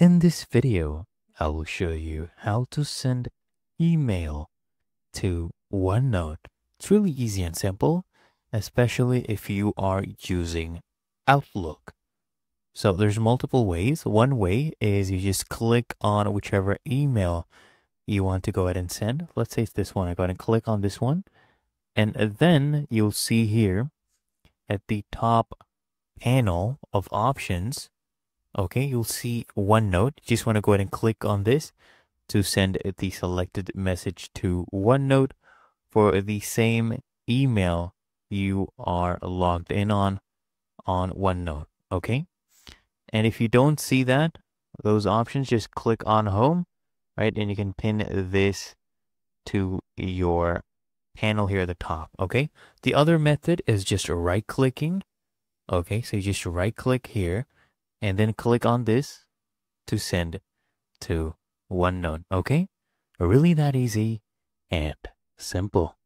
In this video, I will show you how to send email to OneNote. It's really easy and simple, especially if you are using Outlook. So there's multiple ways. One way is you just click on whichever email you want to go ahead and send. Let's say it's this one. I go ahead and click on this one. And then you'll see here at the top panel of options, okay, you'll see OneNote. You just want to go ahead and click on this to send the selected message to OneNote for the same email you are logged in on on OneNote, okay? And if you don't see that, those options, just click on home, right? And you can pin this to your panel here at the top, okay? The other method is just right clicking, okay? So you just right click here and then click on this to send to OneNote, okay? Really that easy and simple.